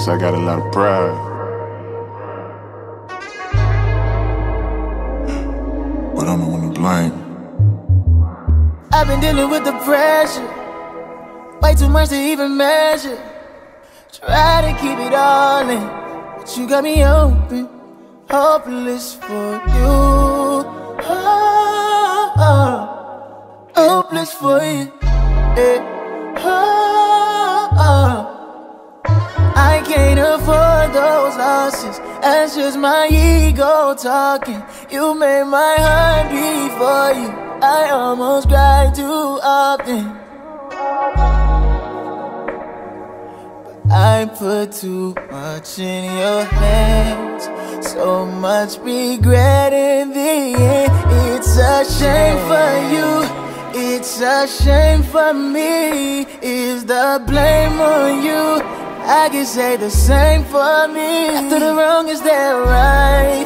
guess I got a lot of pride. But I'm the one to blame. I've been dealing with the pressure. Way too much to even measure. Try to keep it all in. But you got me open. Hopeless for you. Oh, oh. oh. Hopeless for you. Yeah. Those losses. That's just my ego talking. You made my heart beat for you. I almost cried too often. But I put too much in your hands. So much regret in the end. It's a shame for you. It's a shame for me. Is the blame on you? I can say the same for me. After the wrong, is that right?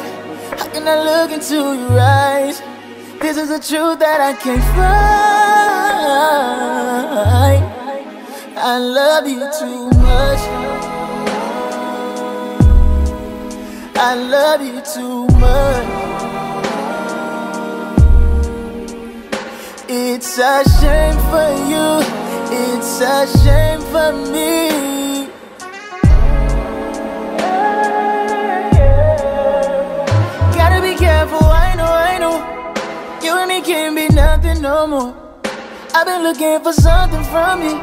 How can I look into your eyes? This is the truth that I can't find. I love you too much. I love you too much. It's a shame for you. It's a shame for me. Careful, I know, I know. You and me can't be nothing no more. I've been looking for something from you.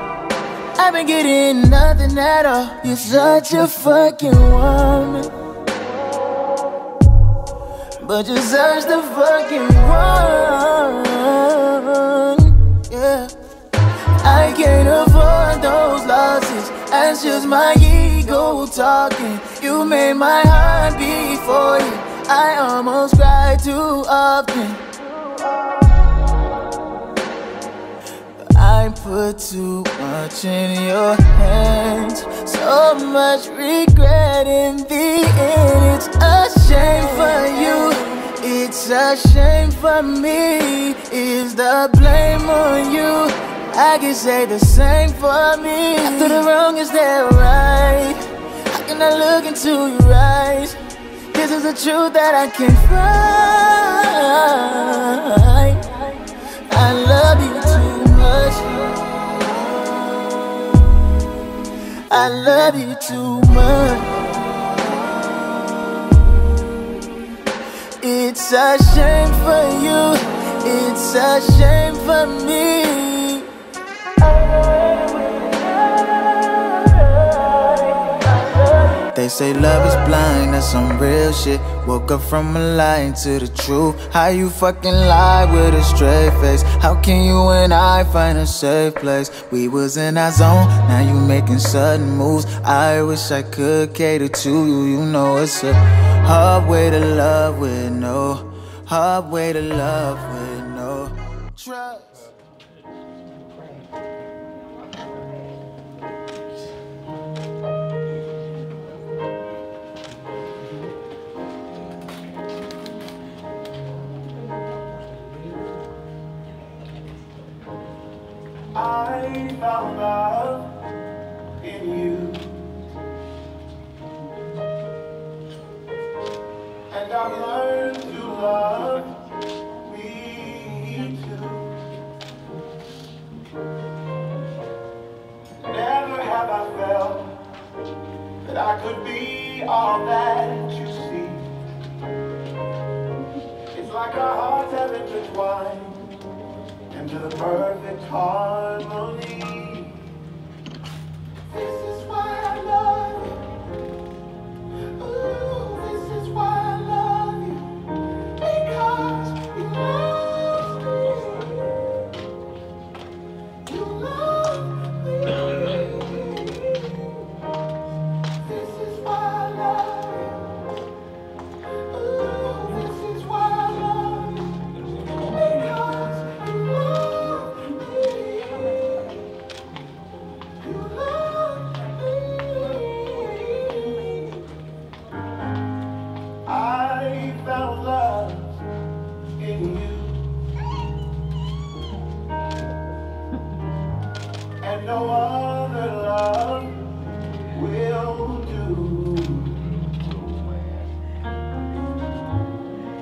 I've been getting nothing at all. You're such a fucking woman. But you're such the fucking one. Yeah. I can't afford those losses. That's just my ego talking. You made my heart beat for you. I almost cry too often. I put too much in your hands. So much regret in the end. It's a shame for you. It's a shame for me. Is the blame on you? I can say the same for me. After the wrong, is that right? How can I look into your eyes? This is the truth that I can't find. I love you too much. I love you too much. It's a shame for you. It's a shame for me. They say love is blind, that's some real shit. Woke up from a lie to the truth. How you fucking lie with a straight face? How can you and I find a safe place? We was in our zone, now you making sudden moves. I wish I could cater to you. You know it's a hard way to love with no, hard way to love with no trust. Found love found love in you. And no other love will do.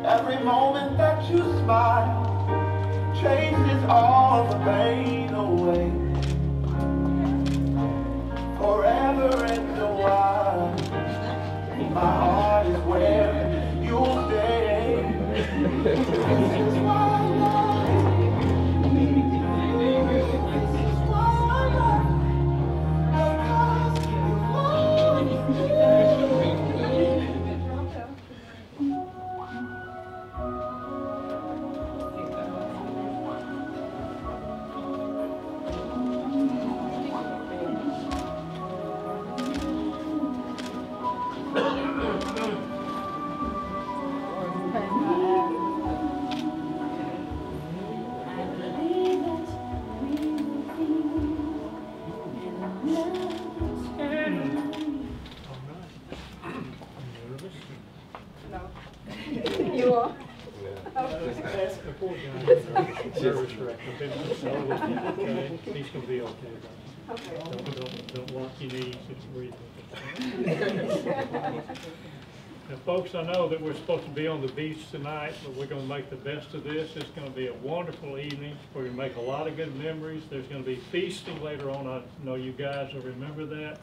Every moment that you smile chases all the pain. Now, folks, I know that we're supposed to be on the beach tonight, but we're gonna make the best of this. It's gonna be a wonderful evening. We're gonna make a lot of good memories. There's gonna be feasting later on. I know you guys will remember that.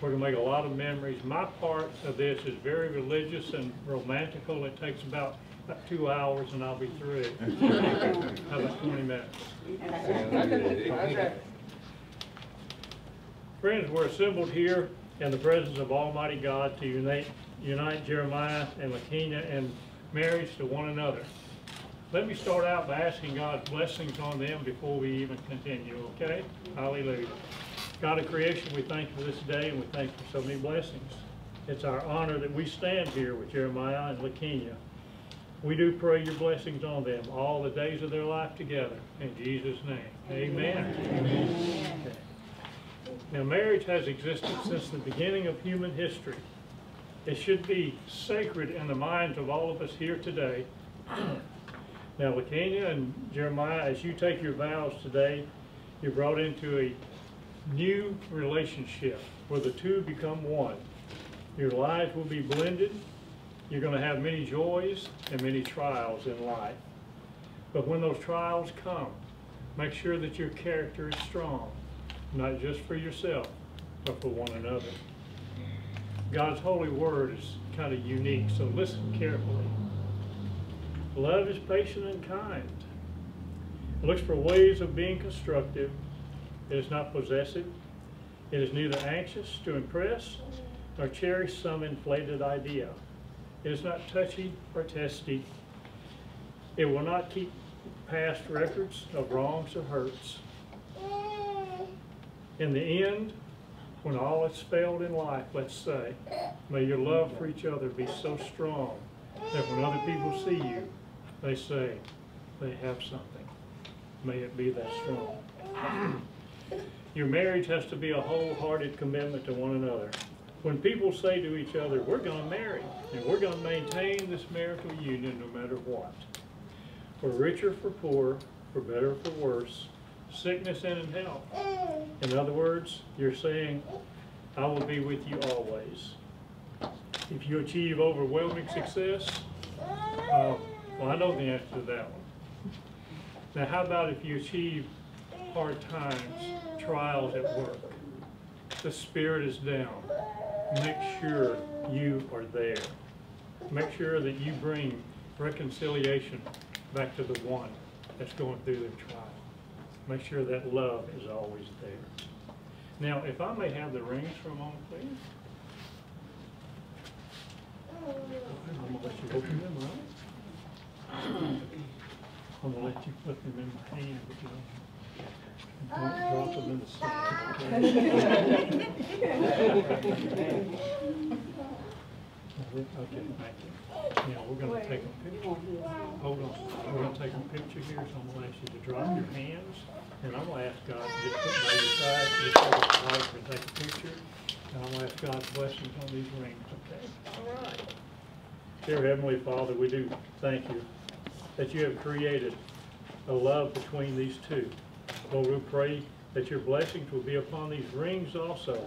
We're gonna make a lot of memories. My part of this is very religious and romantical. It takes about, about two hours and I'll be through. How about twenty minutes? Friends, we're assembled here in the presence of Almighty God to unite, unite Jeremiah and Lakina in marriage to one another. Let me start out by asking God's blessings on them before we even continue, okay? Hallelujah. God of creation, we thank you for this day and we thank you for so many blessings. It's our honor that we stand here with Jeremiah and Lakina. We do pray your blessings on them all the days of their life together. In Jesus' name, amen. Okay. Now, marriage has existed since the beginning of human history. It should be sacred in the minds of all of us here today. now, Lakenya and Jeremiah, as you take your vows today, you're brought into a new relationship where the two become one. Your lives will be blended. You're going to have many joys and many trials in life. But when those trials come, make sure that your character is strong not just for yourself, but for one another. God's holy word is kind of unique, so listen carefully. Love is patient and kind. It looks for ways of being constructive. It is not possessive. It is neither anxious to impress nor cherish some inflated idea. It is not touchy or testy. It will not keep past records of wrongs or hurts. In the end, when all has failed in life, let's say, may your love for each other be so strong that when other people see you, they say they have something. May it be that strong. Your marriage has to be a wholehearted commitment to one another. When people say to each other, we're going to marry, and we're going to maintain this marital union no matter what, for richer, for poor, for better, for worse, sickness and in health. In other words, you're saying, I will be with you always. If you achieve overwhelming success, uh, well, I know the answer to that one. Now, how about if you achieve hard times, trials at work? The spirit is down. Make sure you are there. Make sure that you bring reconciliation back to the one that's going through their trial. Make sure that love is always there. Now, if I may have the rings for a moment, please. I'm gonna let you open them, right? I'm gonna let you put them in my hand, don't, drop them in the sand. Okay, thank you. Now, we're gonna take a picture. Hold on, we're gonna take a picture here, so I'm gonna ask you to drop your hands, and I'm gonna ask God to just put by your side, just hold it right and take a picture. And I'm gonna ask God's blessings on these rings, okay? All right. Dear Heavenly Father, we do thank you that you have created a love between these two. Lord, we pray that your blessings will be upon these rings also,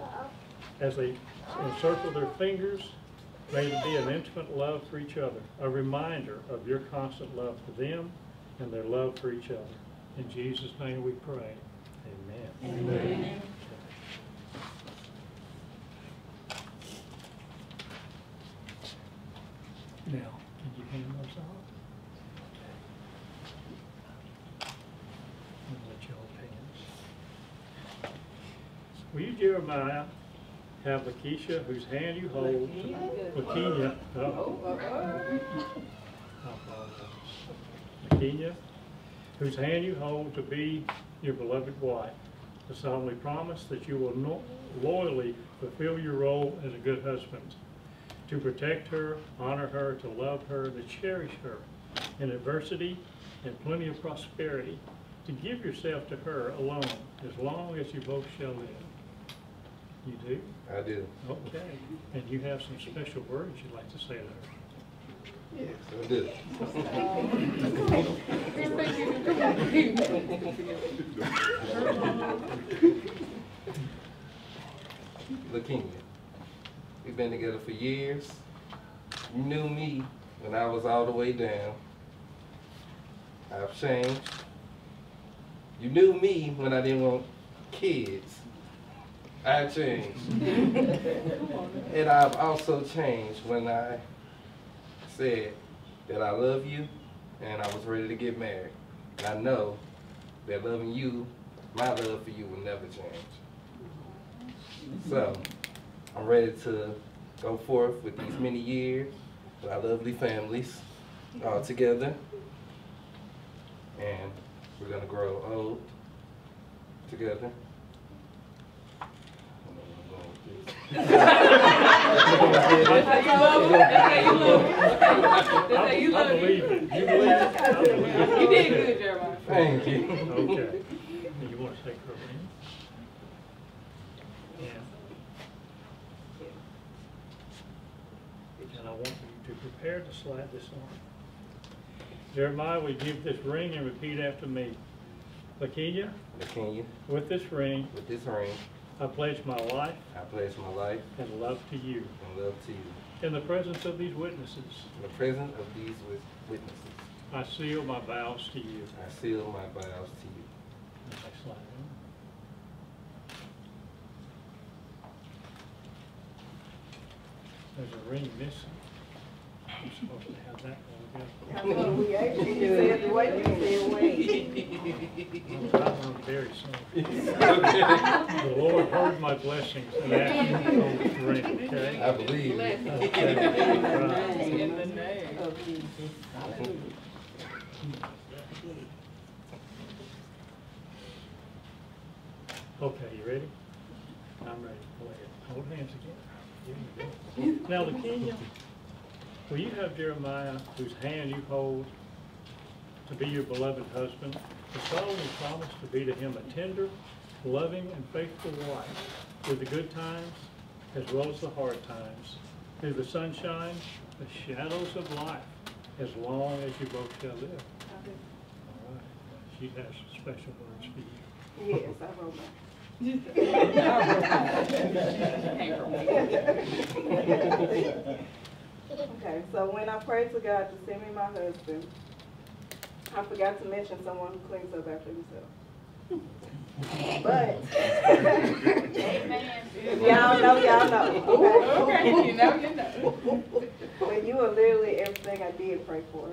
as they encircle their fingers May it be an intimate love for each other, a reminder of your constant love for them and their love for each other. In Jesus' name we pray. Amen. Amen. Now, can you hand those off? And let you hold hands. Will you, Jeremiah, have Lakeisha, whose hand you hold, Lakenya, oh, Lakenya, whose hand you hold to be your beloved wife, to solemnly promise that you will no- loyally fulfill your role as a good husband, to protect her, honor her, to love her, to cherish her in adversity and plenty of prosperity, to give yourself to her alone as long as you both shall live. You do? I do. Okay. And you have some special words you'd like to say to her? Yes, I do. Lakenya, we've been together for years. You knew me when I was all the way down. I've changed. You knew me when I didn't want kids. I changed. And I've also changed when I said that I love you and I was ready to get married. And I know that loving you, my love for you will never change. So, I'm ready to go forth with these many years with our lovely families all together. And we're gonna grow old together. I don't know where I'm going with this. That's how you love it. That's how you love it. That's how you I believe it. You believe it? I believe it. You did good, Jeremiah. Thank you. Okay. You want to take her hand? Yeah. And I want you to prepare to slide this on. Jeremiah, we give this ring and repeat after me. Lakenya, Lakenya, with this ring, with this ring, I pledge my life I pledge my life and love to you and love to you. in the presence of these witnesses. In the presence of these wit- witnesses, I seal my vows to you. I seal my vows to you. I slide. There's a ring missing. I'm supposed to have that one. We actually said the way you said wait. I'm very soon. The Lord heard my blessings and asked me to hold this ring, okay? I believe. Okay. In the name. Of Jesus. Hallelujah. Okay, you ready? I'm ready. Go ahead. Hold hands again. Here you go. Now, Lakenya, will you have Jeremiah, whose hand you hold, to be your beloved husband, to solemnly promise to be to him a tender, loving, and faithful wife, through the good times as well as the hard times, through the sunshine, the shadows of life, as long as you both shall live. All right. She has special words for you. Yes, I wrote that. Okay, so when I prayed to God to send me my husband, I forgot to mention someone who cleans up after himself. But, Amen. y'all know, y'all know, okay? Okay, you know, you know. But you are literally everything I did pray for.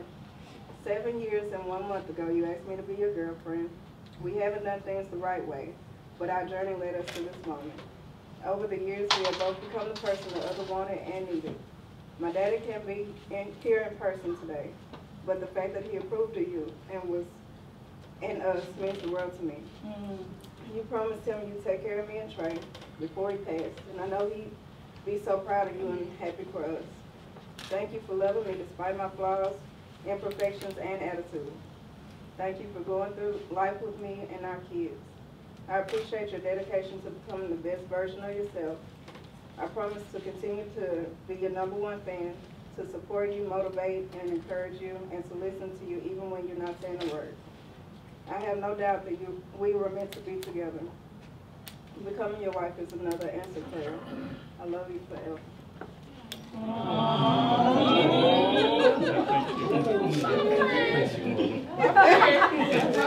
Seven years and one month ago, you asked me to be your girlfriend. We haven't done things the right way, but our journey led us to this moment. Over the years, we have both become the person the other wanted and needed. My daddy can't be in, here in person today, but the fact that he approved of you and was in us means the world to me. Mm. You promised him you'd take care of me and Trey before he passed, and I know he'd be so proud of you and happy for us. Thank you for loving me despite my flaws, imperfections, and attitude. Thank you for going through life with me and our kids. I appreciate your dedication to becoming the best version of yourself. I promise to continue to be your number one fan, to support you, motivate, and encourage you, and to listen to you even when you're not saying a word. I have no doubt that you, we were meant to be together. Becoming your wife is another answered prayer. I love you forever.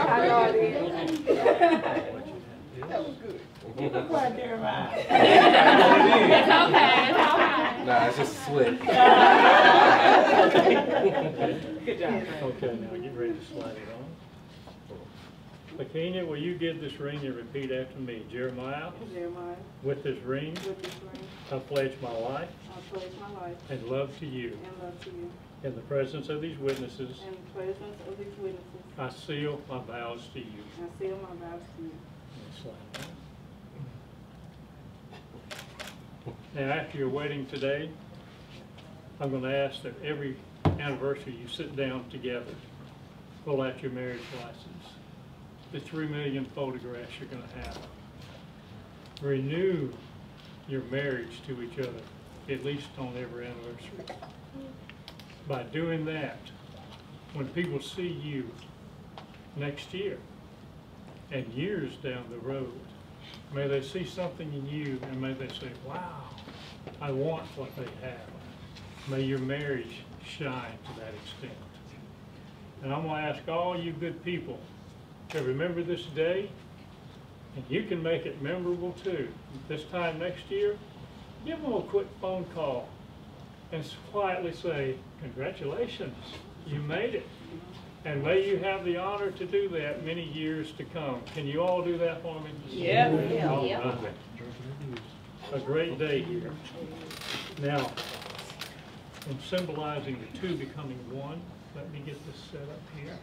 I know it is. It's okay, it's okay. Nah, it's just sweat. Okay, now get ready to slide it on. Lakenya, will you give this ring and repeat after me? Jeremiah, Jeremiah, with this ring, with this ring, I pledge my life I pledge my life and love to you. and love to you. In the presence of these witnesses, In the presence of these witnesses, I seal my vows to you. I seal my vows to you. Now, after your wedding today, I'm going to ask that every anniversary you sit down together, pull out your marriage license, the three million photographs you're going to have. Renew your marriage to each other, at least on every anniversary. By doing that, when people see you next year and years down the road, may they see something in you and may they say, wow, I want what they have. May your marriage shine to that extent. And I'm going to ask all you good people to remember this day, and you can make it memorable too. This time next year, give them a quick phone call and quietly say, congratulations, you made it. And may you have the honor to do that many years to come. Can you all do that for me? Yep. All Yep. right. A great day here. Now, in symbolizing the two becoming one, let me get this set up here.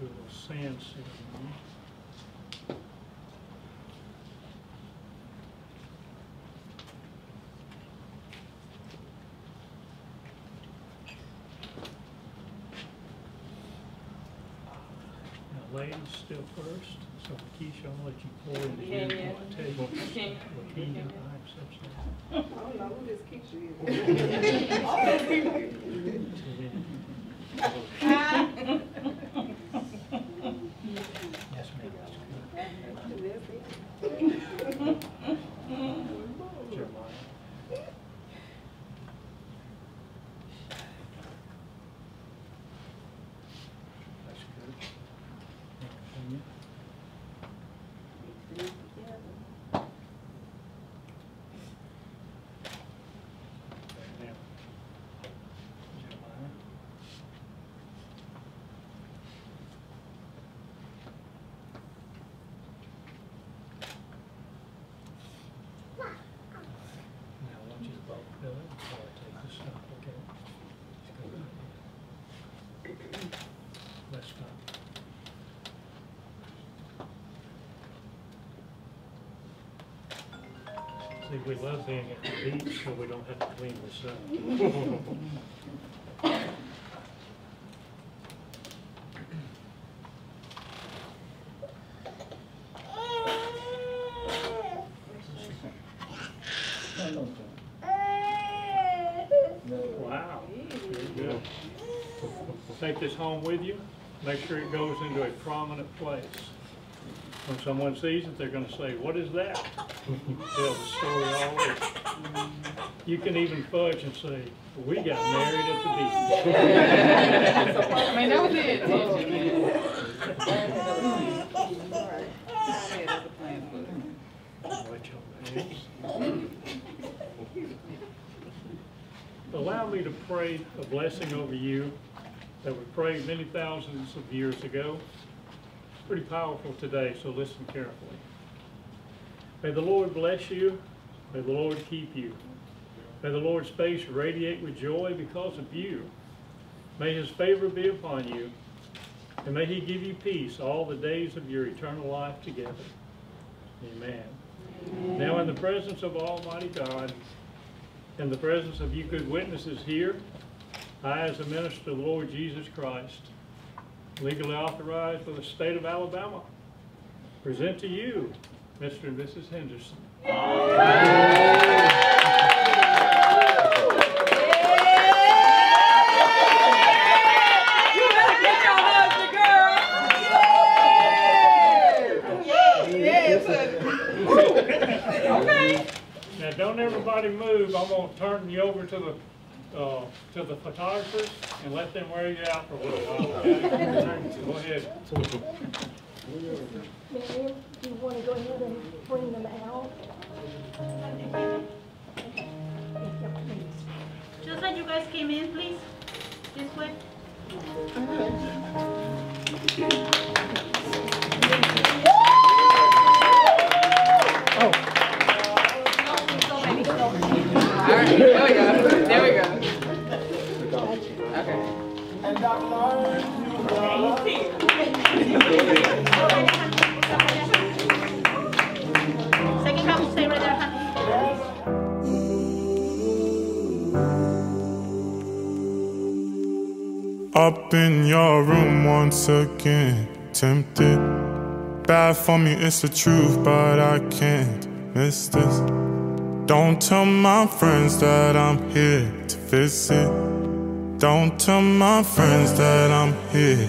We'll do a little sand ceremony. Now, ladies still first, so Keisha, I'll let you pour into you. Kenya. I'll tell you. Kenya. Kenya, I'm so sorry. I don't know who this Keisha is. All those people. Yes, ma'am. Jeremiah. That's good. Now, Kenya. Okay, now. Jeremiah. Now, I want you to both do it before I take this stuff, okay? Just go right here. Let's stop. See, we love being at the beach, so we don't have to clean this up. Wow, good. Take this home with you, make sure it goes into a prominent place. When someone sees it, they're gonna say, what is that? Tell the story always. You can even fudge and say, we got married at the beach. I mean, that was the intention. Watch your hands. Allow me to pray a blessing over you that we prayed many thousands of years ago. It's pretty powerful today, so listen carefully. May the Lord bless you. May the Lord keep you. May the Lord's face radiate with joy because of you. May his favor be upon you. And may he give you peace all the days of your eternal life together. Amen. Now, in the presence of Almighty God, in the presence of you good witnesses here, I, as a minister of the Lord Jesus Christ, legally authorized by the state of Alabama, present to you Mr. and Mrs. Henderson. Now, don't everybody move. I'm gonna turn you over to the, uh, to the photographers and let them wear you out for a little while? Go ahead. Mary, do you want to go ahead and bring them out? Just like you guys came in, please. This way. Once again, tempted. Bad for me, it's the truth, but I can't miss this. Don't tell my friends that I'm here to visit. Don't tell my friends that I'm here.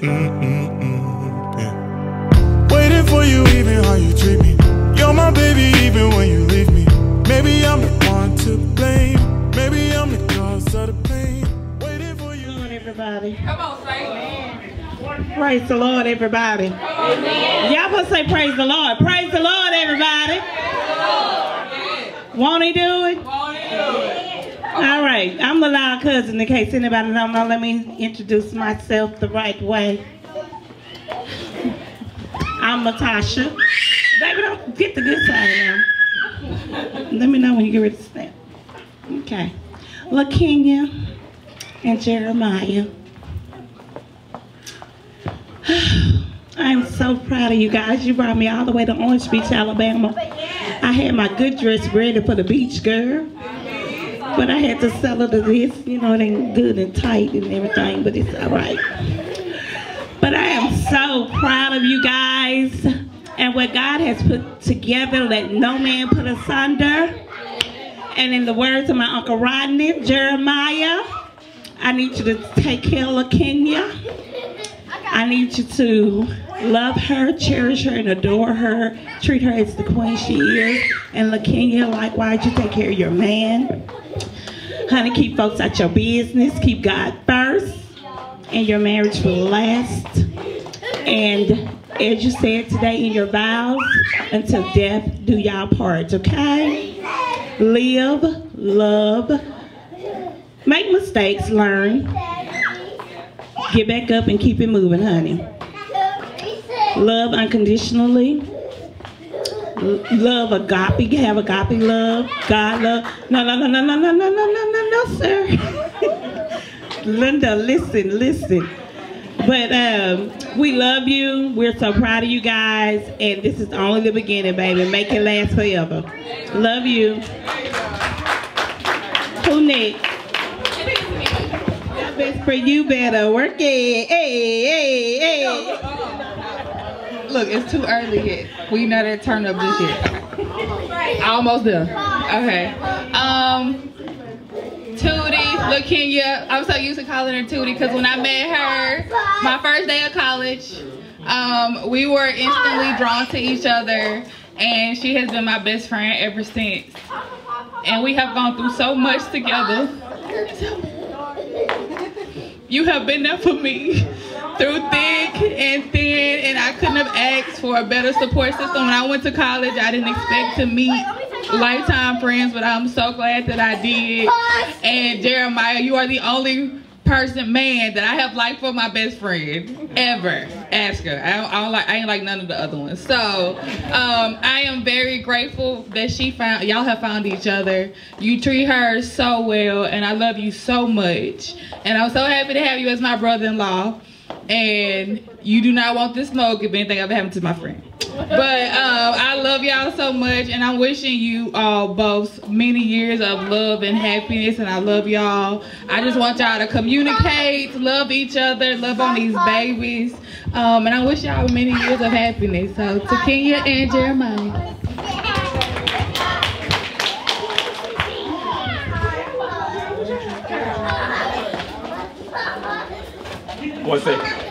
Mm-mm-mm, yeah. Waiting for you, even how you treat me. You're my baby, even when you leave me. Maybe I'm the one to blame. Maybe I'm the cause of the pain. Waiting for you. on, everybody. Come on, Saint. Praise the Lord, everybody. Y'all must say praise the Lord. Praise the Lord, everybody. Won't he do it? All right. I'm the loud cousin in case anybody don't know. Let me introduce myself the right way. I'm Latasha. Baby, don't get the good side now. Let me know when you get ready to snap. Okay. LaKenya and Jeremiah. I'm so proud of you guys. You brought me all the way to Orange Beach, Alabama. I had my good dress ready for the beach, girl. But I had to settle to this. You know, it ain't good and tight and everything, but it's all right. But I am so proud of you guys and what God has put together, let no man put asunder. And in the words of my Uncle Rodney, Jeremiah, I need you to take care of Kenya. I need you to love her, cherish her, and adore her. Treat her as the queen she is. And LaKenya, likewise, you take care of your man. Honey, keep folks out your business. Keep God first. And your marriage will last. And as you said today in your vows, until death do y'all part, okay? Live, love, make mistakes, learn. Get back up and keep it moving, honey. Love unconditionally. Love agape. Have agape love. God love. No, no, no, no, no, no, no, no, no, no, no, sir. Linda, listen, listen. But um, we love you. We're so proud of you guys. And this is only the beginning, baby. Make it last forever. Love you. Who next? Best for you better work it. Hey, hey, hey. Look, it's too early yet. We not at turn up just yet. Almost done. Okay. Um, Tootie, LaKenya. I'm so used to calling her Tootie because when I met her, my first day of college, um, we were instantly drawn to each other, and she has been my best friend ever since. And we have gone through so much together. You have been there for me through thick and thin, and I couldn't have asked for a better support system. When I went to college, I didn't expect to meet lifetime friends, but I'm so glad that I did. And Jeremiah, you are the only person, man, that I have liked for my best friend ever. Ask her. I don't, I don't like. I ain't like none of the other ones. So um, I am very grateful that she found. Y'all have found each other. You treat her so well, and I love you so much. And I'm so happy to have you as my brother-in-law. And you do not want this smoke if anything ever happened to my friend. But um, I love y'all so much, and I'm wishing you all both many years of love and happiness. And I love y'all. I just want y'all to communicate, love each other, love on these babies. Um, and I wish y'all many years of happiness. So to Kenya and Jeremiah. One second.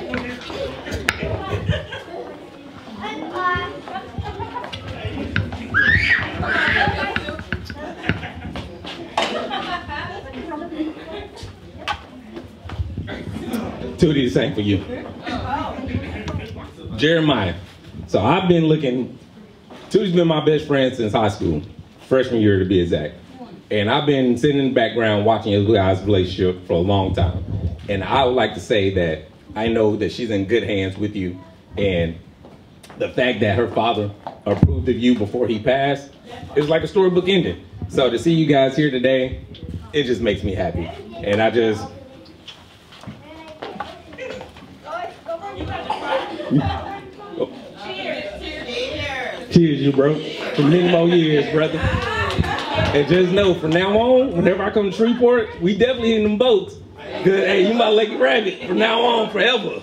Tootie, the same for you. Jeremiah. So I've been looking, Tootie's been my best friend since high school, freshman year to be exact. And I've been sitting in the background watching you guys' relationship for a long time. And I would like to say that I know that she's in good hands with you. And the fact that her father approved of you before he passed is like a storybook ending. So to see you guys here today, it just makes me happy. And I just, cheers Cheers, you, bro, for many more years, brother. And just know, from now on, whenever I come to Shreveport, we definitely in them boats. Cause hey, you my lucky rabbit from now on forever.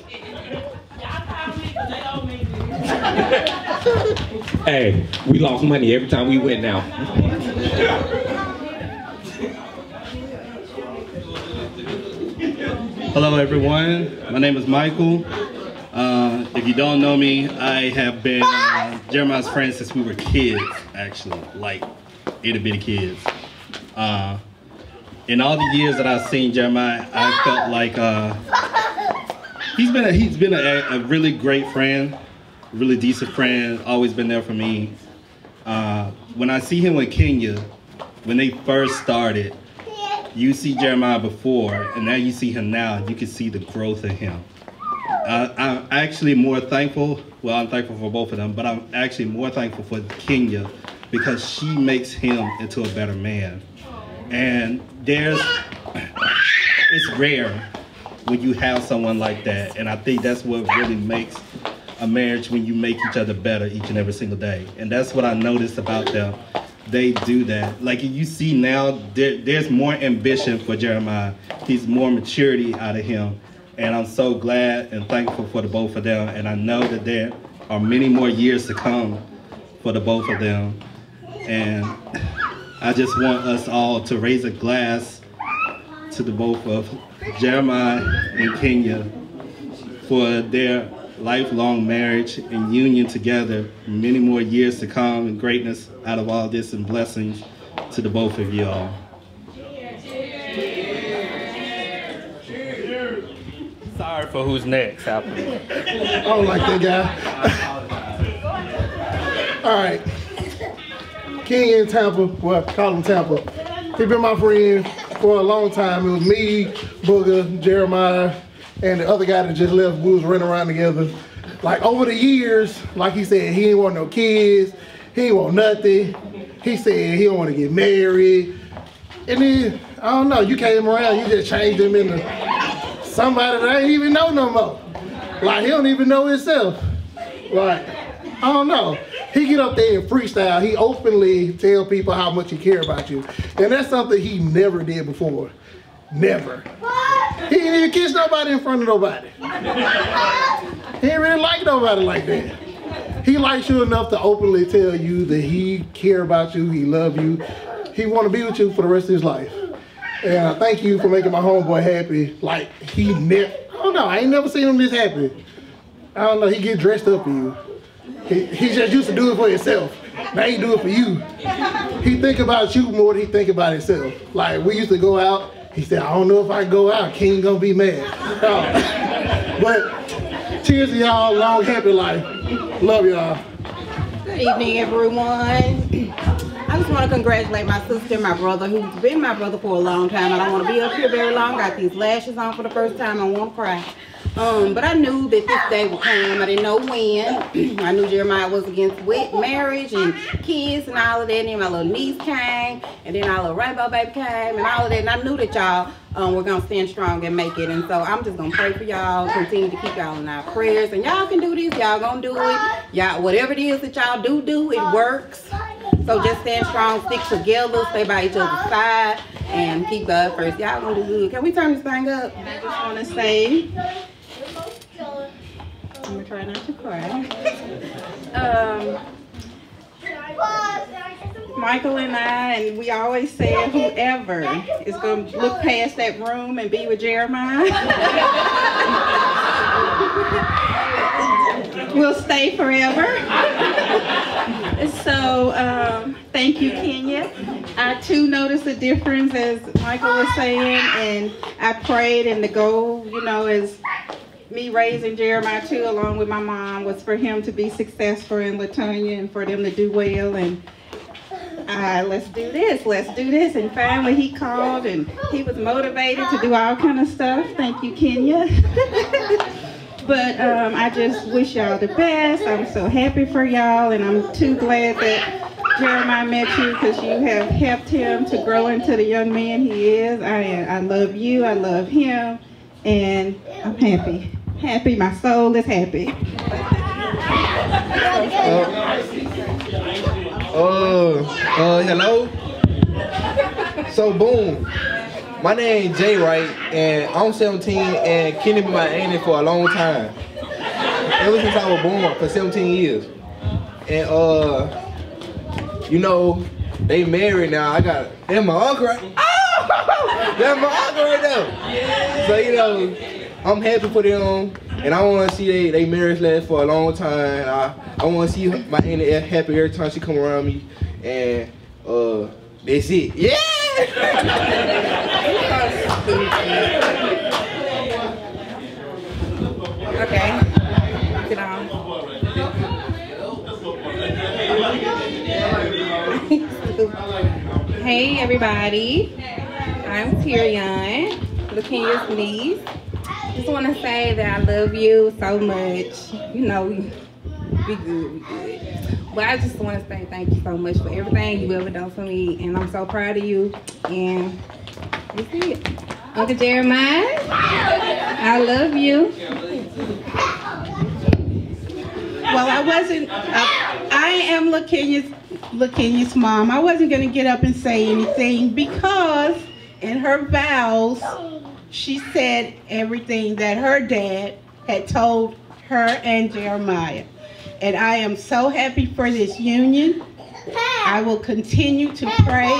hey, we lost money every time we went now. Hello, everyone. My name is Michael. Uh, if you don't know me, I have been uh, Jeremiah's friend since we were kids, actually, like itty bitty kids. Uh, in all the years that I've seen Jeremiah, I felt like uh, he's been a, he's been a, a, really great friend, really decent friend. Always been there for me. Uh, when I see him with Kenya, when they first started, you see Jeremiah before, and now you see him now. You can see the growth of him. Uh, I'm actually more thankful. Well, I'm thankful for both of them, but I'm actually more thankful for Kenya because she makes him into a better man. And there's, it's rare when you have someone like that. And I think that's what really makes a marriage when you make each other better each and every single day. And that's what I noticed about them. They do that. Like you see now, there, there's more ambition for Jeremiah. He's more maturity out of him. And I'm so glad and thankful for the both of them. And I know that there are many more years to come for the both of them. And I just want us all to raise a glass to the both of Jeremiah and Kenya for their lifelong marriage and union together, many more years to come and greatness out of all this and blessings to the both of y'all. Sorry for who's next. I don't like that guy. All right. King in Tampa, well, call him Tampa. He been my friend for a long time. It was me, Booger, Jeremiah, and the other guy that just left. We was running around together. Like over the years, like he said, he ain't want no kids. He want nothing. He said he don't want to get married. And then, I don't know, you came around, you just changed him into somebody that ain't even know no more. Like he don't even know himself. Like, I don't know he get up there and freestyle. He openly tell people how much he care about you. And that's something he never did before. Never. He didn't even kiss nobody in front of nobody. he didn't really like nobody like that. He likes you enough to openly tell you that he care about you, he love you. He want to be with you for the rest of his life. I thank you for making my homeboy happy. Like, he never, I don't know, I ain't never seen him this happy. I don't know, he get dressed up for you. He, he just used to do it for himself. Now he do it for you. He think about you more than he think about himself. Like we used to go out. He said, I don't know if I go out. King gonna be mad. Uh, but cheers to y'all. Long happy life. Love y'all. Good evening, everyone. I just want to congratulate my sister my brother, who's been my brother for a long time. I don't want to be up here very long. Got these lashes on for the first time. I won't cry. Um, but I knew that this day would come. I didn't know when. I knew Jeremiah was against wet marriage and kids and all of that. And then my little niece came, and then our little rainbow baby came, and all of that. And I knew that y'all um, were gonna stand strong and make it. And so I'm just gonna pray for y'all, continue to keep y'all in our prayers. And y'all can do this. Y'all gonna do it. Y'all, whatever it is that y'all do, do it works. So just stand strong, stick together, stay by each other's side, and keep God first. Y'all gonna do good. Can we turn this thing up? I just wanna say. I'm gonna try not to cry. um, Michael and I, and we always say whoever is to look past that room and be with Jeremiah we'll stay forever. so um, thank you, Kenya. I too noticed a difference as Michael was saying, and I prayed, and the goal, you know, is me raising Jeremiah too, along with my mom, was for him to be successful in Latonia and for them to do well. And uh, let's do this, let's do this. And finally, he called and he was motivated to do all kind of stuff. Thank you, Kenya. but um, I just wish y'all the best. I'm so happy for y'all, and I'm too glad that Jeremiah met you because you have helped him to grow into the young man he is. I I love you. I love him, and I'm happy. Happy. My soul is happy. Uh, uh, hello. So boom, my name Jay Wright, and I'm 17, and Kenny been my auntie for a long time. Ever since I was born, for 17 years. And uh, you know, they married now. I got, they're my uncle right oh! They're my uncle right now. So, you know, I'm happy for them. And I want to see they, they marriage last for a long time. I, I want to see my auntie happy every time she come around me. And uh, that's it. Yeah! Okay. Sit down. hey everybody, I'm Tyrion, Lakenya's niece. Just want to say that I love you so much. You know, we good, we good. But I just want to say thank you so much for everything you've ever done for me, and I'm so proud of you. And that's it. Uncle Jeremiah, I love you. Well, I wasn't, I, I am Lakenya's, Lakenya's mom. I wasn't gonna get up and say anything because in her vows, she said everything that her dad had told her and Jeremiah. And I am so happy for this union. I will continue to pray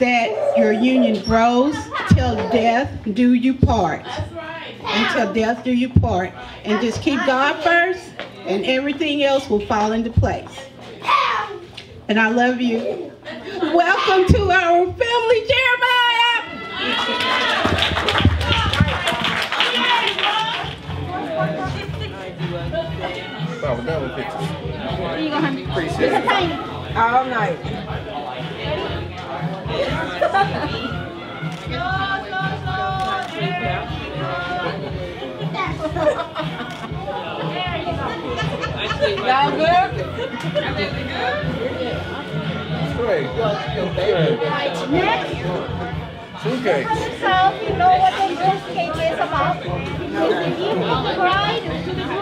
that your union grows till death do you part. Until death do you part. And just keep God first and everything else will fall into place. And I love you. Welcome to our family, Oh, we're done with pictures. Appreciate it. All night. Y'all good? Great. Next, Suitcase. yourself, you know what the cake is about. It's the gift the bride.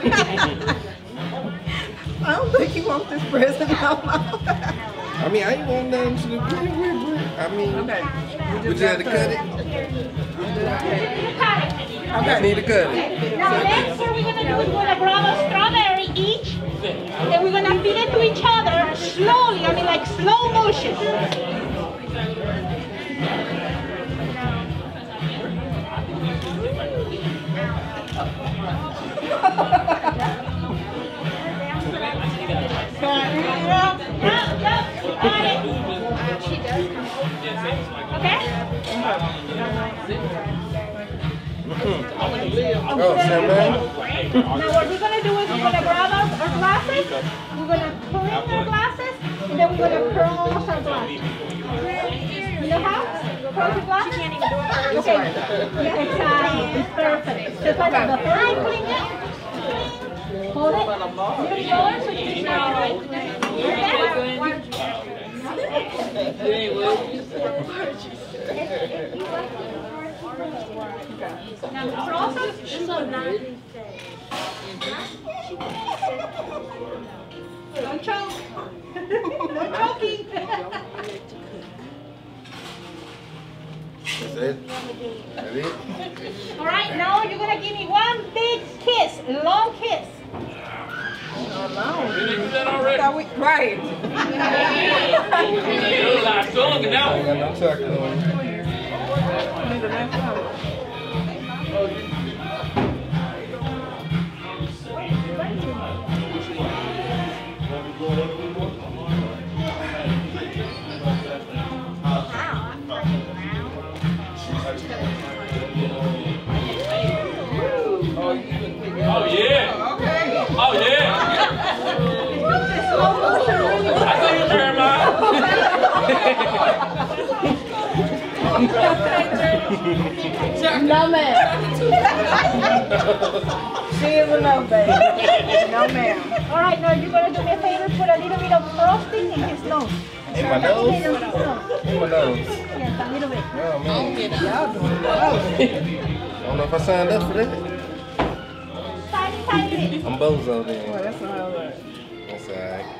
I don't think you want this present no more. I mean, I ain't want nothing to do with it. I mean, would you have to cut it? I need to cut it. Now next what we're gonna do is we're gonna grab a strawberry each, and we're gonna feed it to each other slowly, I mean like slow motion. Oh, champagne? Now what we're gonna do is we're gonna grab our, our glasses, we're gonna in our glasses, and then we're gonna cross our glasses. You know how? You can't even do it. Okay. Yeah, exactly. Perfect. Just like. Hi, clean it. Hold it. Don't choke. No choking. That's it. That's it. All right, now you're gonna give me one big kiss, long kiss. Thought we- Right. I ain't got no chocolate on it. No, ma'am. She is a no, baby. No, ma'am. All right, now you're gonna do me a favor, put a little bit of frosting in his nose. In my nose? In his nose. In my nose. Yes, a little bit. Oh man. I don't know if I signed up for that. Tiny, tiny bit. I'm bozo then. Well, that's not how it works. That's alright.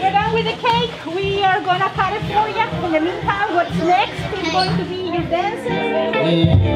We're done with the cake. We are gonna cut it for you. In the meantime, what's next is going to be your dancing.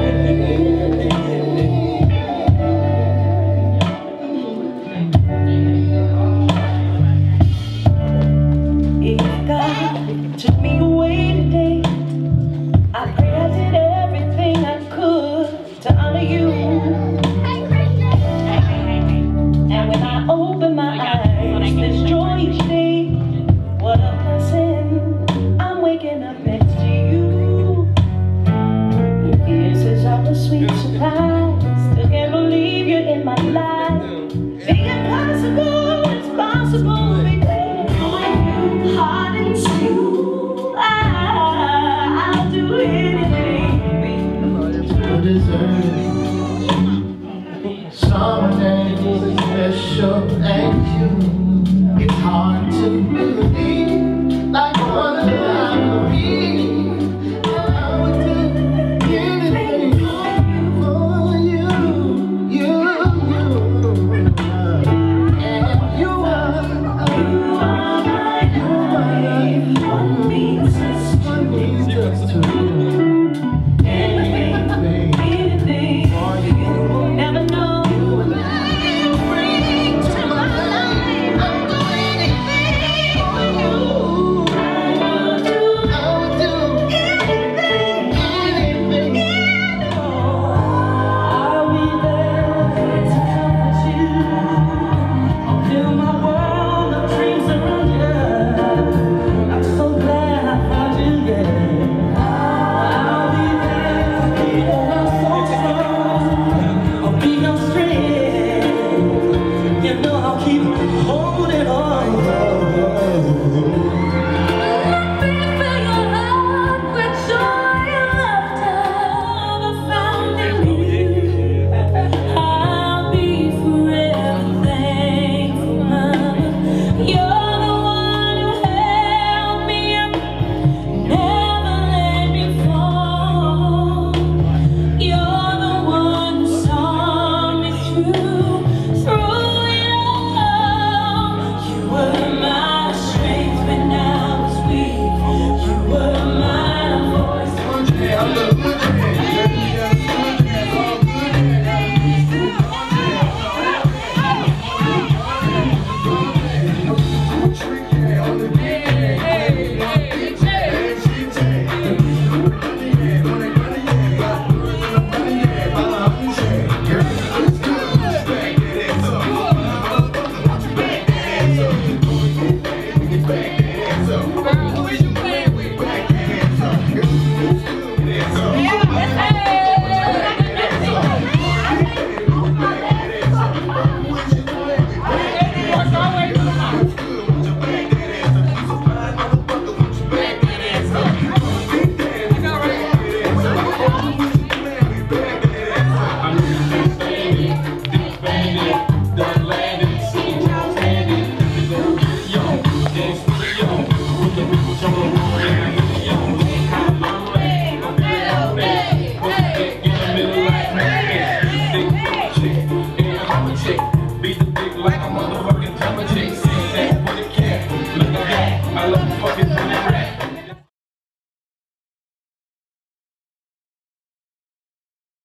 to